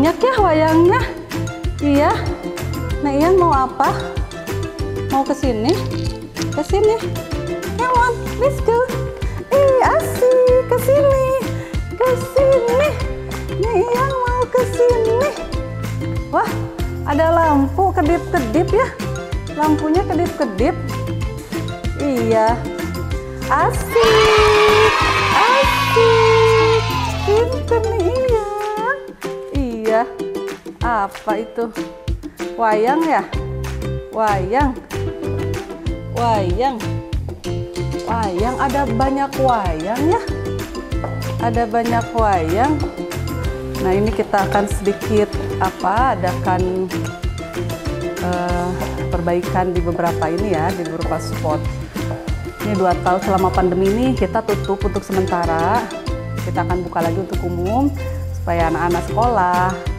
banyak ya wayangnya. Iya. Nah, Ian mau apa? Mau ke sini? Ke sini. Come on, let's go. Ih, asik. Ke sini. Ke sini. Nih, Ian mau ke sini. Wah, ada lampu kedip-kedip ya. Lampunya kedip-kedip. Iya. Asik. Asik. Pinter Apa itu? Wayang ya? Wayang. Wayang. Wayang ada banyak wayang ya? Ada banyak wayang. Nah, ini kita akan sedikit apa? Adakan eh, perbaikan di beberapa ini ya, di beberapa spot. Ini dua tahun selama pandemi ini kita tutup untuk sementara. Kita akan buka lagi untuk umum supaya anak-anak sekolah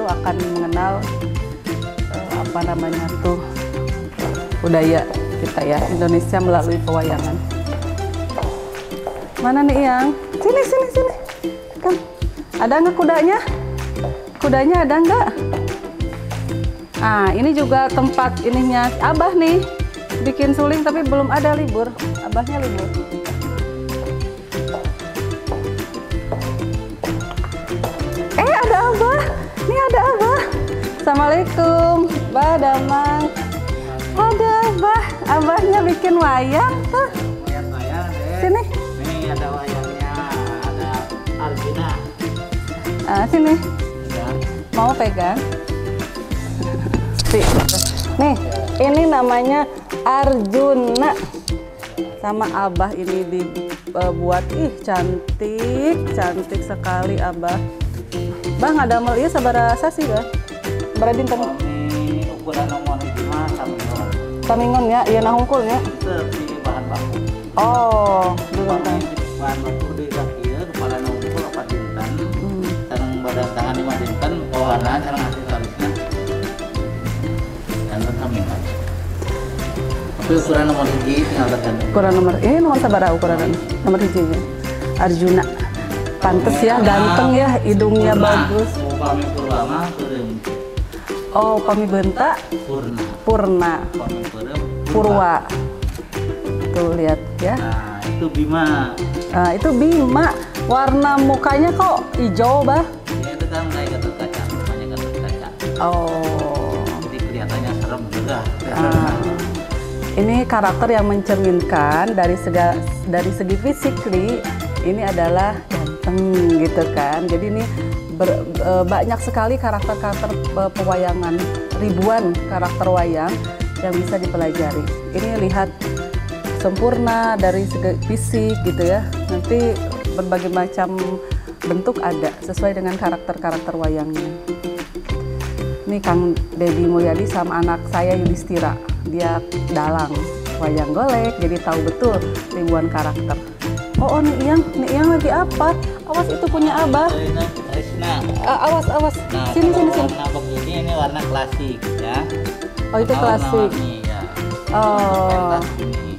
itu akan mengenal eh, apa namanya tuh budaya kita ya Indonesia melalui pewayangan. Mana nih yang? Sini sini sini. Kan ada nggak kudanya? Kudanya ada nggak? Ah, ini juga tempat ininya Abah nih. Bikin suling tapi belum ada libur. Abahnya libur. Assalamualaikum. Bah, Damang. Ada Abah. Abahnya bikin wayang tuh. Lihat deh. Sini. Nih ada wayangnya, ada Arjuna. Ah, sini. Ya. Mau pegang? Sih. Nih, ini namanya Arjuna. Sama Abah ini dibuat ih cantik, cantik sekali Abah. Bang ada mau iya sabara sasi ya? Sabara dinten Kami ukuran nomor lima nomor tamingon ya, iya nah hungkulnya. seperti bahan baku. Oh, dulu Kami bahan baku di kaki kepala nongkul apa dinten. Sarang badan tangan lima dinten, bawahan sarang talisnya. Dan kami kan. Tapi ukuran nomor hiji tinggal tekan. Ukuran nomor ini nomor sabara ukuran nomor hijinya. Arjuna. Pantes ya, ganteng ya, hidungnya bagus. Kami purwama kirim Oh, kami bentak purna. Purna kirim Purwa. Tuh lihat ya. Nah, itu Bima. Nah, itu Bima. Warna mukanya kok hijau, Bah? Ya itu kan kayak gatot kaca, namanya gatot kaca. Oh. Jadi kelihatannya serem juga. Ah. Ini karakter yang mencerminkan dari sega, dari segi physically ini adalah ganteng gitu kan. Jadi ini ber- e, banyak sekali karakter-karakter e, pewayangan, ribuan karakter wayang yang bisa dipelajari. Ini lihat sempurna dari segi fisik gitu ya. Nanti berbagai macam bentuk ada sesuai dengan karakter-karakter wayangnya. Ini Kang Dedi Mulyadi sama anak saya Yudhistira. Dia dalang wayang golek, jadi tahu betul ribuan karakter. Oh, oh nih Iyang, nih Iyang lagi apa? Awas itu punya Abah. Ini Krishna. Ah, awas, awas. Nah, Sini, sini, kalau sini. warna begini ini warna klasik ya. Oh, itu Warna klasik. warni, ya. Oh. Ini.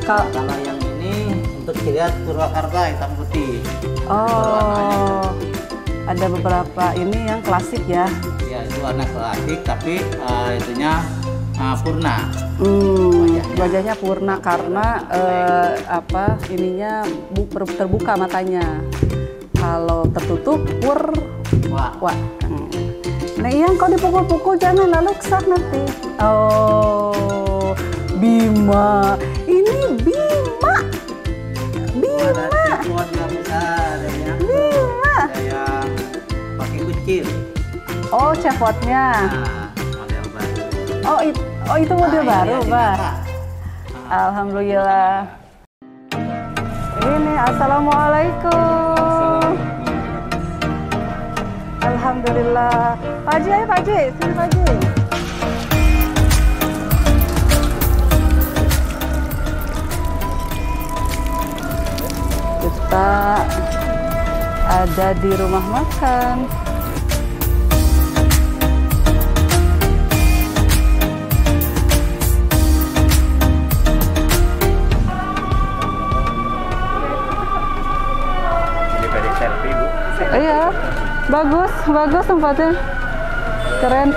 Ka- Kalau yang ini untuk dilihat Purwakarta hitam putih. Oh, ada beberapa ini yang klasik ya. Ya itu warna klasik tapi eh, itunya eh, purna. Hmm, Wajahnya. wajahnya purna karena eh, apa ininya bu- ter- terbuka matanya. Kalau tertutup pur Wah, wah. Hmm. Nah, yang kau dipukul-pukul jangan lalu kesak nanti. Oh, Bima. Ini Bima. Bima. Bima. pakai kuncir. Oh, cepotnya. Nah, baru. Oh, it- oh itu model Nah, baru, ini yang Bah. dinata. Alhamdulillah. Ini assalamualaikum. Alhamdulillah. Pak ayo Pak sini Pak. Kita ada di rumah makan. Bagus, tempatnya. Keren.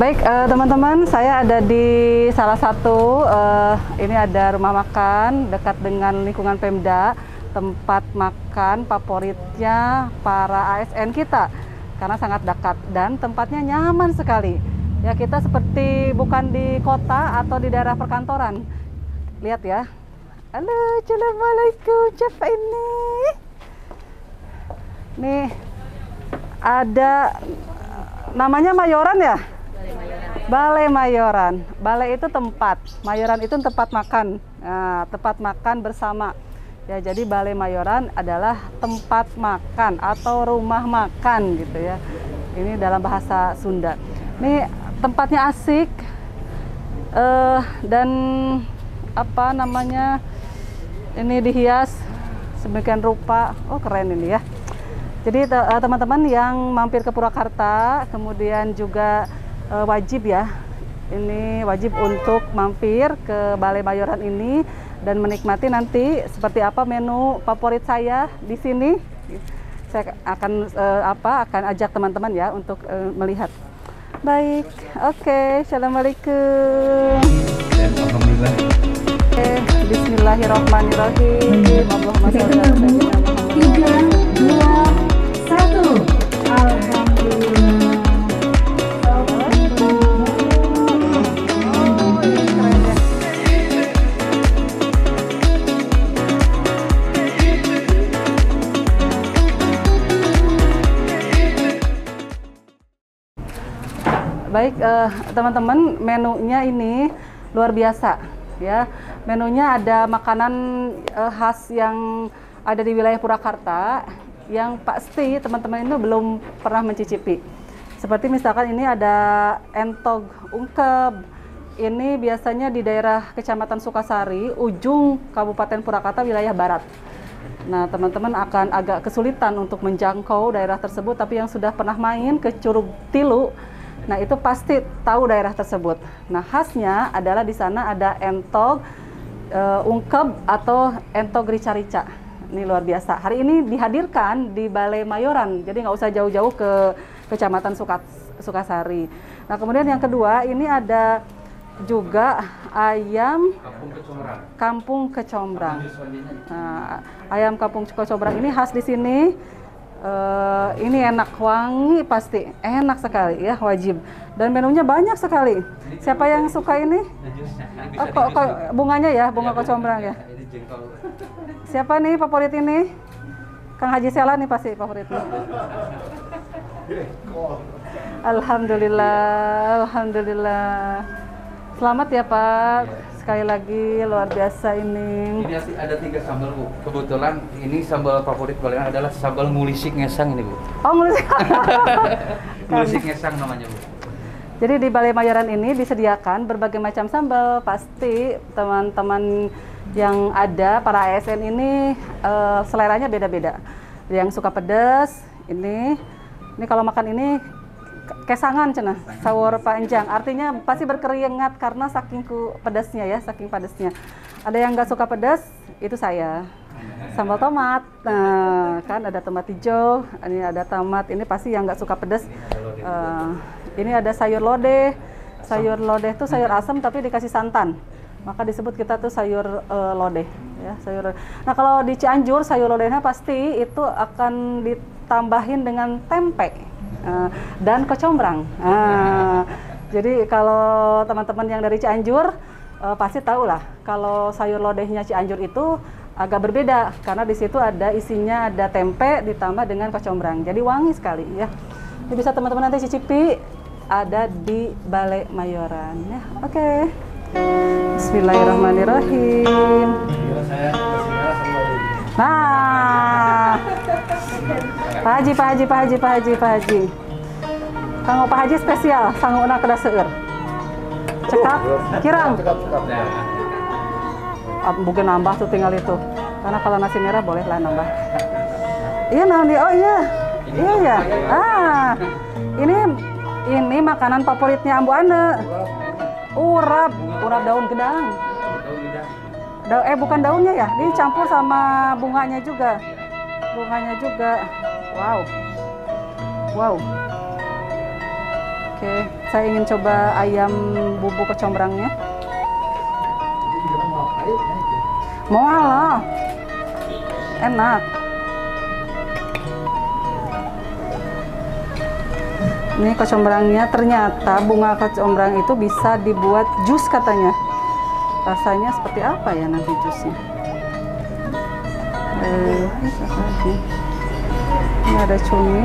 Baik eh, teman-teman, saya ada di salah satu eh, ini ada rumah makan dekat dengan lingkungan Pemda, tempat makan favoritnya para ASN kita karena sangat dekat dan tempatnya nyaman sekali. Ya kita seperti bukan di kota atau di daerah perkantoran. Lihat ya. Halo, assalamualaikum. Siapa ini? Nih ada namanya Mayoran ya? Balai Mayoran. Balai itu tempat, Mayoran itu tempat makan. Nah, tempat makan bersama. Ya, jadi Balai Mayoran adalah tempat makan atau rumah makan gitu ya. Ini dalam bahasa Sunda. Ini tempatnya asik eh dan apa namanya? Ini dihias sedemikian rupa. Oh, keren ini ya. Jadi eh, teman-teman yang mampir ke Purwakarta, kemudian juga eh, wajib ya, ini wajib untuk mampir ke Balai Mayoran ini dan menikmati nanti seperti apa menu favorit saya di sini. Saya akan eh, apa akan ajak teman-teman ya untuk eh, melihat. Baik, oke, assalamualaikum. Alhamdulillah. Oke, Bismillahirrahmanirrahim. Allahumma sholli ala Muhammad. Baik, eh, teman-teman, menunya ini luar biasa ya. Menunya ada makanan eh, khas yang ada di wilayah Purwakarta yang pasti teman-teman itu belum pernah mencicipi. Seperti misalkan ini ada entog ungkep. Ini biasanya di daerah Kecamatan Sukasari, ujung Kabupaten Purwakarta wilayah barat. Nah, teman-teman akan agak kesulitan untuk menjangkau daerah tersebut, tapi yang sudah pernah main ke Curug Tilu, nah itu pasti tahu daerah tersebut. Nah, khasnya adalah di sana ada entog eh, ungkep atau entog rica-rica. Ini luar biasa. Hari ini dihadirkan di Balai Mayoran, jadi nggak usah jauh-jauh ke Kecamatan Suka- Sukasari. Nah, kemudian yang kedua ini ada juga ayam Kampung Kecombrang. kampung kecombrang. Nah, ayam kampung kecombrang ini khas di sini. Eh, ini enak wangi pasti, enak sekali ya wajib. Dan menunya banyak sekali. Siapa yang suka ini? Oh, kok, kok bunganya ya, bunga kecombrang ya. Ini jengkol. Siapa nih favorit ini? Kang Haji Sela nih pasti favoritnya. Alhamdulillah, alhamdulillah. Selamat ya Pak. Sekali lagi luar biasa ini. Ini ada tiga sambal bu. Kebetulan ini sambal favorit kalian adalah sambal ngulisik ngesang ini bu. Oh, mulus. Ngulisik ngesang namanya bu. Jadi di Balai Mayoran ini disediakan berbagai macam sambal. Pasti teman-teman yang ada para ASN ini eh, seleranya beda-beda. Yang suka pedas, ini ini kalau makan ini kesangan cenah, sawur panjang. Artinya pasti berkeringat karena saking ku pedasnya ya, saking pedasnya. Ada yang nggak suka pedas, itu saya. Sambal tomat, nah kan ada tomat hijau, ini ada tomat, ini pasti yang nggak suka pedas. Eh, ini ada sayur lodeh, sayur lodeh itu sayur asam tapi dikasih santan, maka disebut kita tuh sayur eh, lodeh, ya sayur. Nah kalau di Cianjur sayur lodehnya pasti itu akan ditambahin dengan tempe eh, dan kecombrang. Nah, jadi kalau teman-teman yang dari Cianjur eh, pasti tahu lah kalau sayur lodehnya Cianjur itu agak berbeda karena di situ ada isinya ada tempe ditambah dengan kecombrang. Jadi wangi sekali ya. Ini bisa teman-teman nanti cicipi ada di Balai Mayoran ya. Oke. Bismillahirrahmanirrahim. Nah, Pak Haji, Pak Haji, Pak Haji, Pak Haji, Pak Haji. Kanggo Pak Haji spesial, sangguna kada seueur. Cekap, kirang. Ah, mungkin nambah tuh tinggal itu. Karena kalau nasi merah boleh lah nambah. Iya, nah, di- oh iya. Iya, ya? Ah, ini ini makanan favoritnya Ambu Ane. Urap, urap daun gedang. Da- eh bukan daunnya ya, dicampur sama bunganya juga. Bunganya juga. Wow. Wow. Oke, saya ingin coba ayam bubuk kecombrangnya. Mau lah. Enak. Ini kecombrangnya ternyata bunga kecombrang itu bisa dibuat jus katanya. Rasanya seperti apa ya nanti jusnya? Eh, apa lagi? Ada cumi.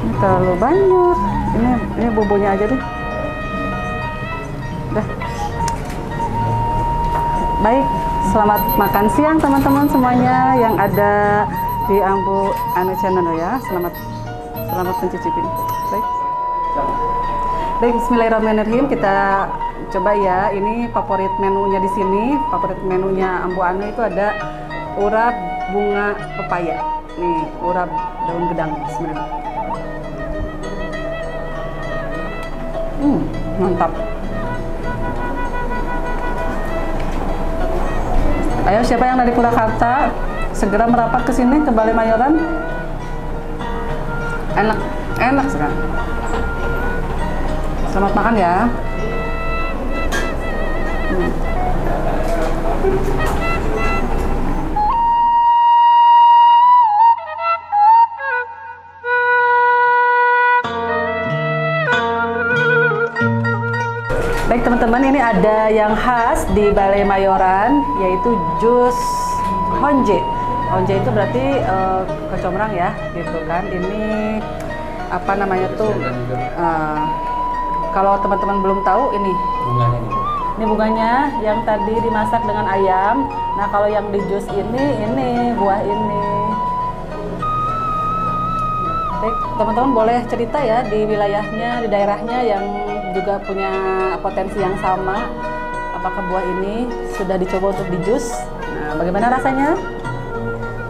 Ini terlalu banyak. Ini ini bumbunya aja deh. Dah. Baik, selamat makan siang teman-teman semuanya yang ada di Ambu Anu Channel ya. Selamat selamat mencicipi. Baik. Baik, Bismillahirrahmanirrahim. Kita coba ya. Ini favorit menunya di sini. Favorit menunya Ambu Anu itu ada urap bunga pepaya. Nih, urap daun gedang. Bismillah. Hmm, mantap. Ayo siapa yang dari Purwakarta segera merapat ke sini ke Balai Mayoran. Enak, enak sekali. Selamat makan ya. Hmm. Baik teman-teman, ini ada yang khas di Balai Mayoran, yaitu jus honje. Honje itu berarti eh, kecombrang ya, gitu kan. Ini apa namanya tuh? eh, kalau teman-teman belum tahu, ini Bunganya. Bu. ini bunganya yang tadi dimasak dengan ayam. Nah kalau yang di jus ini, ini buah ini. Baik, teman-teman boleh cerita ya di wilayahnya, di daerahnya yang juga punya potensi yang sama. Apakah buah ini sudah dicoba untuk di jus? Nah, bagaimana rasanya?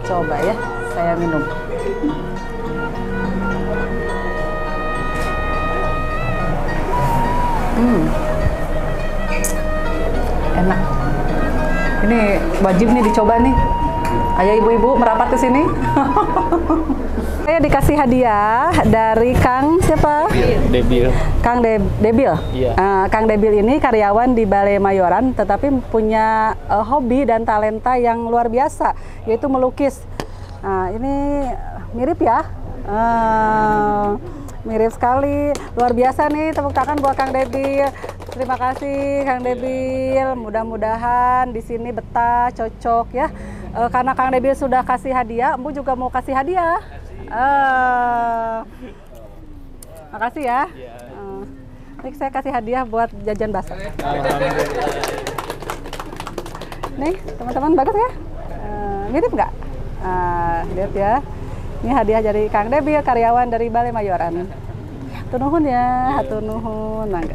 Coba ya, saya minum. Hmm. Enak. Ini wajib nih dicoba nih. Ayo ibu-ibu merapat ke sini. Saya dikasih hadiah dari Kang siapa? Debil. Kang De- Debil. Iya. Eh, Kang Debil ini karyawan di Balai Mayoran, tetapi punya eh, hobi dan talenta yang luar biasa, yaitu melukis. Nah, ini mirip ya. Eh, mirip sekali, luar biasa nih tepuk tangan buat Kang Debil. Terima kasih Kang Debil. Mudah-mudahan di sini betah, cocok ya. Eh, karena Kang Debil sudah kasih hadiah, Empu juga mau kasih hadiah. Eh, makasih ya. Eh, Nih saya kasih hadiah buat jajan bakso. Nih teman-teman bagus ya? Eh, mirip nggak? Ah, lihat ya. Ini hadiah dari Kang Debil, karyawan dari Balai Mayoran. Hatur nuhun ya, hatur nuhun. Mangga.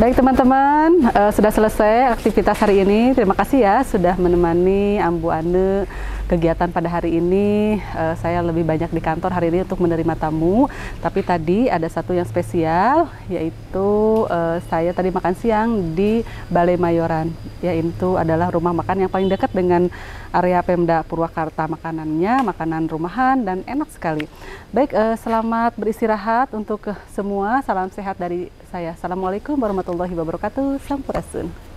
Baik teman-teman, eh, sudah selesai aktivitas hari ini. Terima kasih ya sudah menemani Ambu Ane kegiatan pada hari ini. Eh, saya lebih banyak di kantor hari ini untuk menerima tamu. Tapi tadi ada satu yang spesial, yaitu eh, saya tadi makan siang di Balai Mayoran. Yaitu adalah rumah makan yang paling dekat dengan area Pemda Purwakarta. Makanannya, makanan rumahan dan enak sekali. Baik, eh, selamat beristirahat untuk semua. Salam sehat dari saya. Assalamualaikum warahmatullahi wabarakatuh. Sampurasun.